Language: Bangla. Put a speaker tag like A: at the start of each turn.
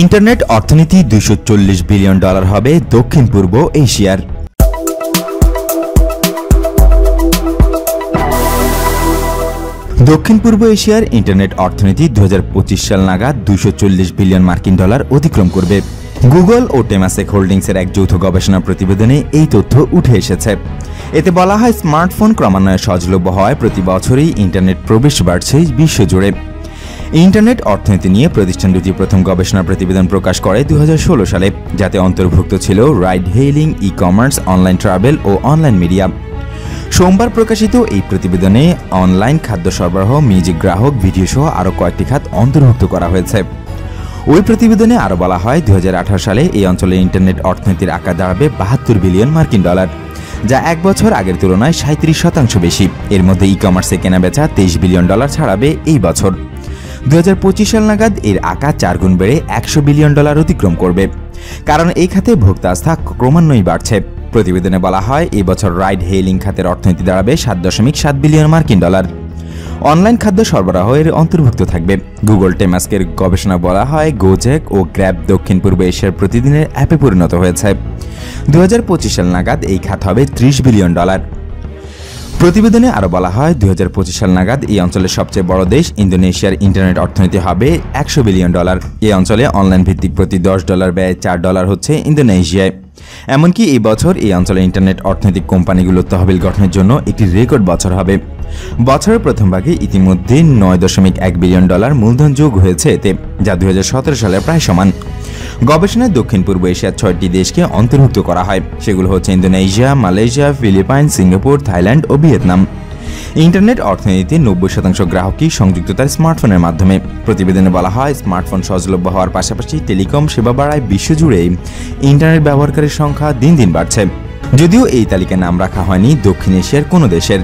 A: ইন্টারনেট অর্থনীতি দুশো বিলিয়ন ডলার হবে দক্ষিণ পূর্ব এশিয়ার। দক্ষিণ পূর্ব এশিয়ার ইন্টারনেট অর্থনীতি দুহাজার পঁচিশ সাল নাগাদ দুশো বিলিয়ন মার্কিন ডলার অতিক্রম করবে। গুগল ও টেমাসেক হোল্ডিংসের এক যৌথ গবেষণা প্রতিবেদনে এই তথ্য উঠে এসেছে। এতে বলা হয়, স্মার্টফোন ক্রমান্বয়ে সহজলভ্য হওয়ায় প্রতি বছরই ইন্টারনেট প্রবেশ বাড়ছে বিশ্বজুড়ে। ইন্টারনেট অর্থনীতি নিয়ে প্রতিষ্ঠান দুটি প্রথম গবেষণা প্রতিবেদন প্রকাশ করে দু হাজার ষোলো সালে, যাতে অন্তর্ভুক্ত ছিল ride hailing e commerce online travel ও অনলাইন মিডিয়া। সোমবার প্রকাশিত এই প্রতিবেদনে অনলাইন খাদ্য সরবরাহ, মিউজিক গ্রাহক, ভিডিও সহ আরও কয়েকটি খাত অন্তর্ভুক্ত করা হয়েছে। ওই প্রতিবেদনে আরও বলা হয় দু হাজার আঠারো সালে এই অঞ্চলে ইন্টারনেট অর্থনীতির আকার দাঁড়াবে বাহাত্তর বিলিয়ন মার্কিন ডলার, যা এক বছর আগের তুলনায় সাঁত্রিশ শতাংশ বেশি। এর মধ্যে ই কমার্সে কেনাবেচা তেইশ বিলিয়ন ডলার ছাড়াবে এই বছর। দু হাজার পঁচিশ সাল নাগাদ এর আকার চার গুণ বেড়ে একশো বিলিয়ন ডলার অতিক্রম করবে। কারণ এই খাতে ভোক্তা আস্থা ক্রমান্বয়ে বাড়ছে। প্রতিবেদনে বলা হয় এই বছর রাইড হেইলিং খাতের অর্থনীতি দাঁড়াবে সাত দশমিক সাত বিলিয়ন মার্কিন ডলার। অনলাইন খাদ্য সরবরাহ এর অন্তর্ভুক্ত থাকবে। গুগল টেমাস্কের গবেষণা বলা হয় গোজেক ও গ্র্যাব দক্ষিণ পূর্ব এশিয়ার প্রতিদিনের অ্যাপে পরিণত হয়েছে। দু হাজার পঁচিশ সাল নাগাদ এই খাত হবে ত্রিশ বিলিয়ন ডলার। প্রতিবেদনে আরও বলা হয়, দুই হাজার পঁচিশ সাল নাগাদ এই অঞ্চলের সবচেয়ে বড় দেশ ইন্দোনেশিয়ার ইন্টারনেট অর্থনীতি হবে একশো বিলিয়ন ডলার। এই অঞ্চলে অনলাইন ভিত্তিক প্রতি দশ ডলার ব্যয় চার ডলার হচ্ছে ইন্দোনেশিয়ায়। এমনকি এই বছর এই অঞ্চলে ইন্টারনেট অর্থনৈতিক কোম্পানিগুলোর তহবিল গঠনের জন্য একটি রেকর্ড বছর হবে। বছরের প্রথম ভাগে ইতিমধ্যে নয় দশমিক এক বিলিয়ন ডলার মূলধন যোগ হয়েছে এতে, যা দু হাজার সতেরো সালে প্রায় সমান। গবেষণায় দক্ষিণ পূর্ব এশিয়ার ছয়টি দেশকে অন্তর্ভুক্ত করা হয়। সেগুলো হচ্ছে Indonesia, Malaysia, Philippines, Singapore, Thailand ও ভিয়েতনাম। ইন্টারনেট অর্থনীতিতে নব্বই শতাংশ গ্রাহকই সংযুক্ততার স্মার্টফোনের মাধ্যমে। প্রতিবেদনে বলা হয়, স্মার্টফোন সহজলভ্য হওয়ার পাশাপাশি টেলিকম সেবা বাড়ায় বিশ্বজুড়ে ইন্টারনেট ব্যবহারকারীর সংখ্যা দিন দিন বাড়ছে। যদিও এই তালিকায় নাম রাখা হয়নি দক্ষিণ এশিয়ার কোনো দেশের।